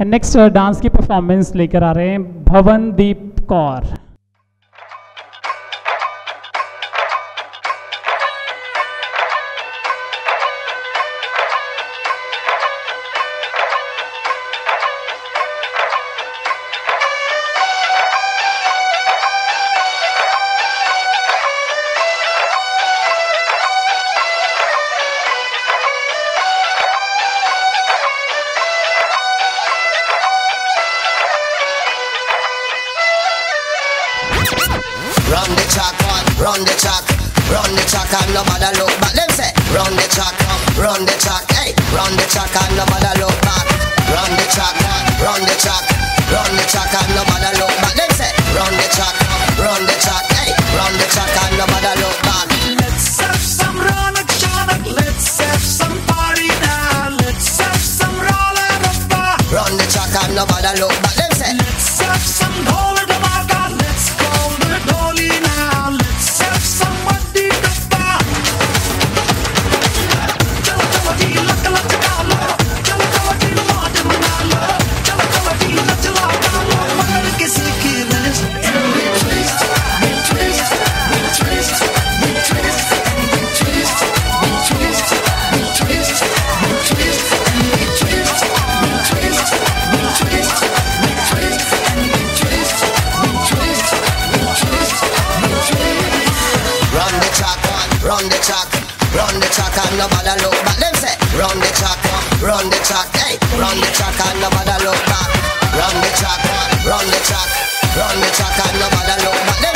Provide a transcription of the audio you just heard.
And next dance की performance लेकर आ रहे हैं भवनदीप Kaur. The track run the track, run the track and nobody look back. Them say, run the track, run the track, hey, run the track and nobody look back. Run the track run the track, run the track and nobody look back. Them say, run the track, run the track, hey, run the track and nobody look back. Let's have some Ronak Chanak. Let's have some party now. Let's have some roll and rumba. Run the track and nobody look back. Them say, Let's have some dhol run the track on, run the track, run the track and nobody look back. Them say, run the track on, run the track, hey, run the track and nobody look back. Run the track on, run the track, run the track and nobody look back. Them